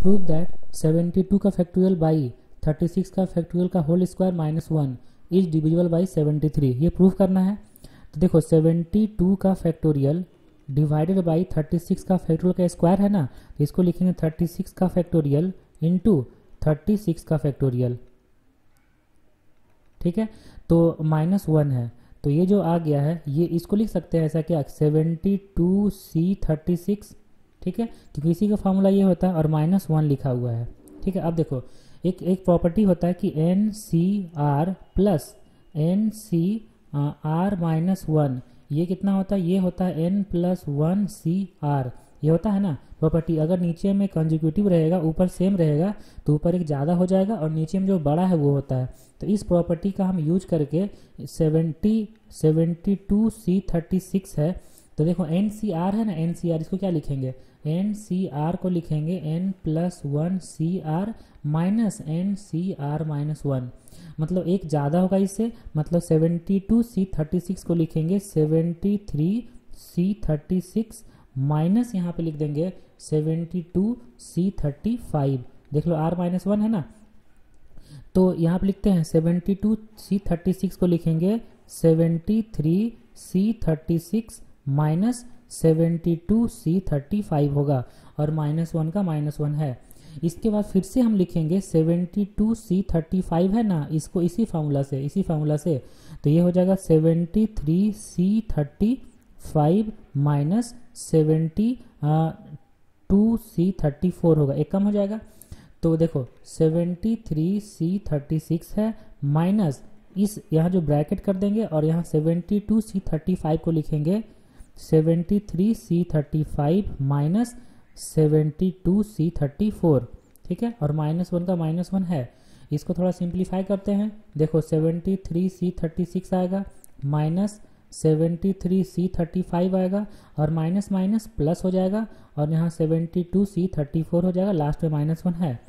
Prove that 72 का factorial by 36 का factorial का whole square minus one is divisible by 73 ये प्रूव करना है। तो देखो 72 का फैक्टोरियल डिवाइडेड बाई 36 का फैक्टोरियल का स्क्वायर है ना? तो इसको लिखेंगे 36 का फैक्टोरियल इंटू थर्टी का फैक्टोरियल ठीक है? तो माइनस वन है। तो ये जो आ गया है, ये इसको लिख सकते हैं ऐसा क्या? Seventy two C thirty six ठीक है? क्योंकि इसी का फॉर्मूला ये होता है और माइनस वन लिखा हुआ है। ठीक है? अब देखो, एक एक प्रॉपर्टी होता है कि N C R plus N C R minus one ये कितना होता है? ये होता है N plus one C R ये होता है ना? प्रॉपर्टी अगर नीचे में कंजिक्यूटिव रहेगा, ऊपर सेम रहेगा तो ऊपर एक ज़्यादा हो जाएगा और नीचे में जो बड़ा है वो होता है। तो इस प्रॉपर्टी का हम यूज़ करके seventy seventy two C thirty six है। तो देखो एन सी आर है ना? एन सी आर इसको क्या लिखेंगे? एन सी आर को लिखेंगे N plus one C R minus N C R minus one मतलब एक ज़्यादा होगा इससे मतलब seventy two C thirty six को लिखेंगे seventy three C thirty six minus यहाँ पे लिख देंगे seventy two C thirty five देख लो आर माइनस वन है ना? तो यहाँ पे लिखते हैं seventy two C thirty six को लिखेंगे seventy three C thirty six minus seventy two C thirty five होगा और माइनस वन का माइनस वन है। इसके बाद फिर से हम लिखेंगे seventy two C thirty five है ना? इसको इसी फार्मूला से, इसी फार्मूला से। तो ये हो जाएगा seventy three C thirty five minus seventy two C thirty four होगा। एक कम हो जाएगा। तो देखो, seventy three C thirty six है माइनस इस, यहाँ जो ब्रैकेट कर देंगे और यहाँ seventy two C thirty five को लिखेंगे seventy three C thirty five minus seventy two C thirty four. ठीक है? और माइनस वन का माइनस वन है। इसको थोड़ा सिंप्लीफाई करते हैं। देखो, seventy three C thirty six आएगा, minus seventy three C thirty five आएगा, और माइनस माइनस प्लस हो जाएगा, और यहाँ seventy two C thirty four हो जाएगा, लास्ट में माइनस वन है।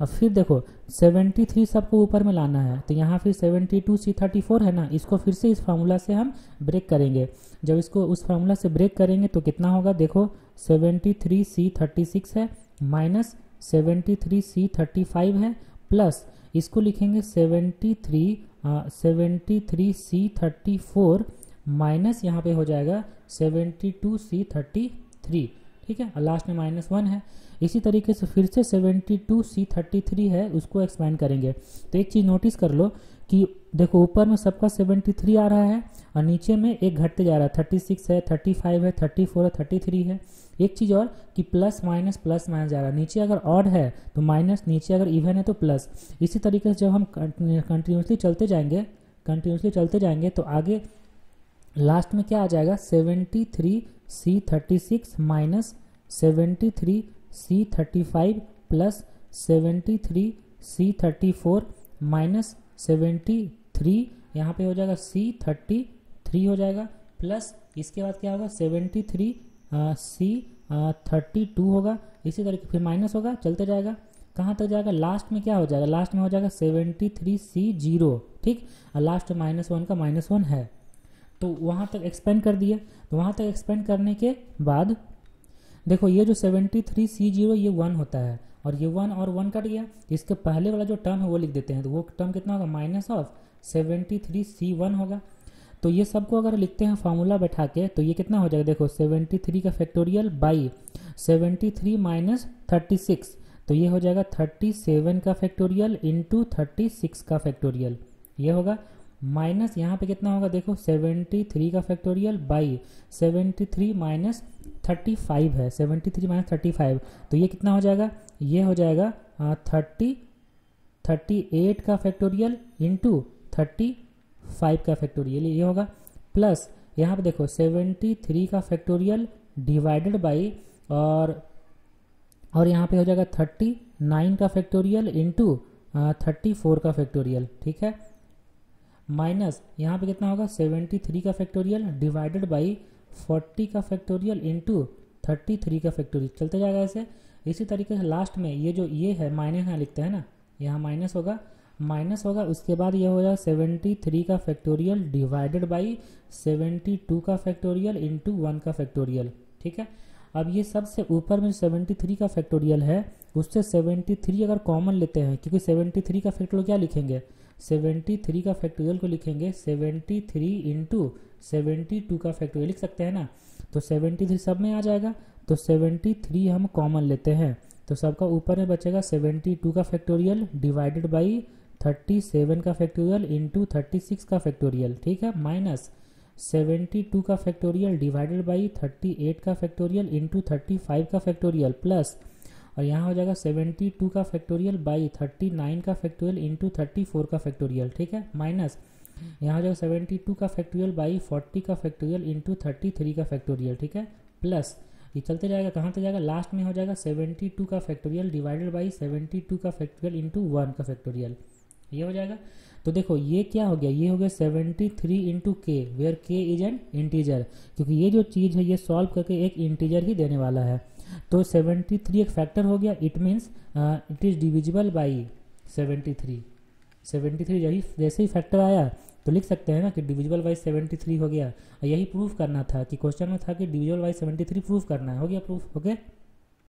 और फिर देखो सेवेंटी थ्री सबको ऊपर में लाना है तो यहाँ फिर seventy two C thirty four है ना, इसको फिर से इस फार्मूला से हम ब्रेक करेंगे। जब इसको उस फार्मूला से ब्रेक करेंगे तो कितना होगा? देखो seventy three C thirty six है minus seventy three C thirty five है प्लस इसको लिखेंगे seventy three seventy three C thirty four minus यहाँ पे हो जाएगा seventy two C thirty three ठीक है? लास्ट में माइनस वन है। इसी तरीके से फिर से seventy two C thirty three है, उसको एक्सपेंड करेंगे। तो एक चीज़ नोटिस कर लो कि देखो, ऊपर में सबका सेवेंटी थ्री आ रहा है और नीचे में एक घटते जा रहा है। थर्टी सिक्स है थर्टी फाइव है थर्टी फोर है थर्टी थ्री है। एक चीज़ और कि प्लस माइनस प्लस माइनस जा रहा है। नीचे अगर ऑड है तो माइनस नीचे अगर इवन है तो प्लस इसी तरीके से जब हम कंटिन्यूसली चलते जाएँगे कंटिन्यूसली चलते जाएँगे तो आगे लास्ट में क्या आ जाएगा? Seventy three C thirty six minus seventy three C thirty five plus seventy three C thirty four minus seventy three यहाँ पे हो जाएगा सी थर्टी थ्री हो जाएगा प्लस इसके बाद क्या होगा? Seventy three C thirty two होगा। इसी तरीके फिर माइनस होगा, चलते जाएगा। कहाँ तक जाएगा? लास्ट में क्या हो जाएगा? लास्ट में हो जाएगा सेवेंटी थ्री सी ज़ीरो, ठीक? लास्ट माइनस वन का माइनस वन है। तो वहाँ तक एक्सपेंड कर दिया। तो वहाँ तक एक्सपेंड करने के बाद, देखो, ये जो सेवेंटी थ्री सी ज़ीरो ये वन होता है। और ये वन और वन कट गया। इसके पहले वाला जो टर्म है, वो लिख देते हैं। तो वो टर्म कितना होगा? Minus of seventy three C one होगा। तो ये सबको अगर लिखते हैं फार्मूला बैठा के तो ये कितना हो जाएगा? देखो सेवेंटी थ्री का factorial by seventy three minus thirty six तो ये हो जाएगा थर्टी सेवन का फैक्टोरियल इंटू थर्टी सिक्स का फैक्टोरियल ये होगा। माइनस यहाँ पे कितना होगा? देखो सेवेंटी थ्री का factorial by seventy three minus thirty five है। Seventy three minus thirty five तो ये कितना हो जाएगा? ये हो जाएगा थर्टी थर्टी एट का फैक्टोरियल इंटू थर्टी फाइव का फैक्टोरियल ये होगा। प्लस यहाँ पे देखो सेवेंटी थ्री का फैक्टोरियल डिवाइडेड बाई और और यहाँ पे हो जाएगा थर्टी नाइन का फैक्टोरियल इंटू थर्टी फोर का फैक्टोरियल ठीक है? माइनस, यहाँ पे कितना होगा? सेवेंटी थ्री का फैक्टोरियल डिवाइडेड बाई फोर्टी का फैक्टोरियल इंटू थर्टी थ्री का फैक्टोरियल। चलते जाएगा ऐसे। इसी तरीके से लास्ट में ये जो ये है माइनस यहाँ लिखते हैं ना, यहाँ माइनस होगा। माइनस होगा, उसके बाद ये हो जाएगा सेवेंटी थ्री का factorial divided by seventy two का फैक्टोरियल इंटू वन का फैक्टोरियल। ठीक है? अब ये सबसे ऊपर में सेवेंटी थ्री का फैक्टोरियल है, उससे 73 अगर कॉमन लेते हैं, क्योंकि 73 का फैक्टोरियल क्या लिखेंगे? 73 का फैक्टोरियल को लिखेंगे 73 थ्री इंटू सेवेंटी टू का फैक्टोरियल लिख सकते हैं ना? तो 73 सब में आ जाएगा तो 73 हम कॉमन लेते हैं। तो सबका ऊपर में बचेगा 72 का फैक्टोरियल डिवाइडेड बाई 37 का फैक्टोरियल इंटू थर्टी सिक्स का फैक्टोरियल ठीक है? माइनस 72 का फैक्टोरियल डिवाइडेड बाई 38 का फैक्टोरियल इंटू थर्टी फाइव का फैक्टोरियल प्लस और यहाँ हो जाएगा 72 का फैक्टोरियल बाई 39 का फैक्टोरियल इंटू थर्टी फोर का फैक्टोरियल, ठीक है? माइनस, यहाँ हो जाएगा 72 का फैक्टोरियल बाई 40 का फैक्टोरियल इंटू थर्टी थ्री का फैक्टोरियल, ठीक है? प्लस, ये चलते जाएगा, कहाँ तक जाएगा? लास्ट में हो जाएगा 72 का फैक्टोरियल डिवाइडेड बाई 72 का फैक्टोरियल इंटू वन का फैक्टोरियल। ये हो जाएगा। तो देखो, ये क्या हो गया? ये हो गया 73 three into K where K is an integer क्योंकि ये जो चीज़ है, ये सॉल्व करके एक इंटीजर ही देने वाला है। तो 73 एक फैक्टर हो गया. It means it is divisible by 73 73 यही, जैसे ही फैक्टर आया तो लिख सकते हैं ना कि डिविजिबल बाई 73 हो गया. यही प्रूफ करना था कि क्वेश्चन में था कि डिविजिबल बाई 73 प्रूफ करना है. हो गया प्रूफ ओके